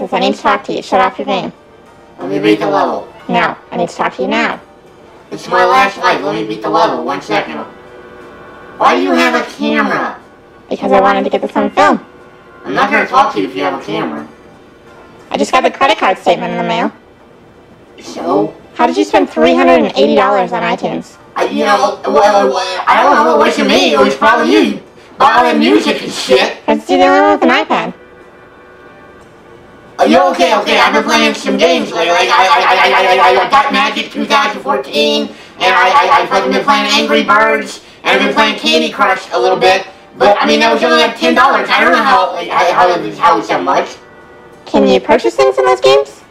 I need to talk to you. Shut off your game. Let me beat the level. No, I need to talk to you now. It's my last life. Let me beat the level. One second. Why do you have a camera? Because I wanted to get this on film. I'm not gonna talk to you if you have a camera. I just got the credit card statement in the mail. So? How did you spend $380 on iTunes? I, you know, well, I don't know. It wasn't me. It was probably you. Buying music and shit. Francis, you're the only one with an iPad. Are you okay? Okay, I've been playing some games lately. Like, I, I, I, I, I, I, I got Magic 2014, and I, I, I've been playing Angry Birds, and I've been playing Candy Crush a little bit. But, I mean, that was only like $10. I don't know how, how, how, how it's that much. Can you purchase things in those games?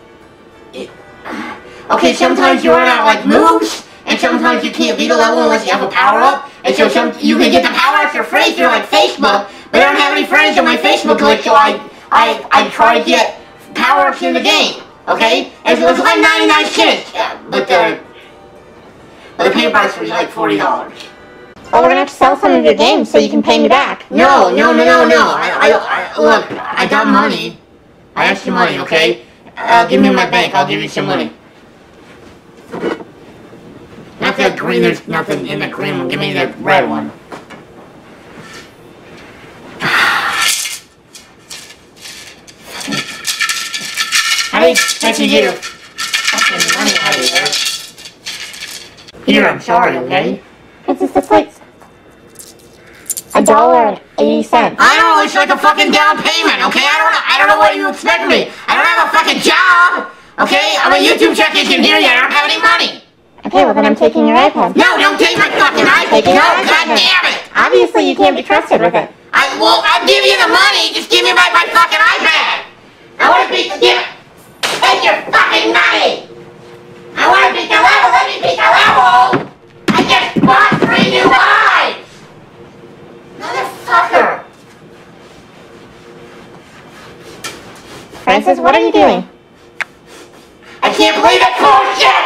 Okay, sometimes you run out like, moves, and sometimes you can't beat a level unless you have a power-up. And so some, you can get the power-ups for free through, like, Facebook, but I don't have any friends on my Facebook list, so I, I, I try to get power-ups in the game, okay? And so was like 99 cents, but the, but the paperbacks was like $40. Well, we're gonna have to sell some of your games so you can pay me back. No, no, no, no, no. I, I, I, look, I got money. I asked you money, okay? Uh, give me my bank. I'll give you some money. Not that green. There's nothing in the green one. Give me the red one. How do you expect to get your fucking money out here? Here, I'm sorry, okay? Francis, that's like a dollar and eighty cents. I don't know, it's like a fucking down payment, okay? I don't know, I don't know what you expect from me. I don't have a fucking job, okay? I'm a YouTube technician here, yet I don't have any money. Okay, well then I'm taking your iPad. No, don't take my fucking iPad. No, god damn it. Obviously, you can't be trusted with it. I, well, I'll give you the money, just give me my, my fucking iPad. I want to beat the, give it. Take your fucking money. I want to beat the level, let me beat the level. I just bought three new lives. Motherfucker. Francis, what are you doing? I can't believe it, bullshit!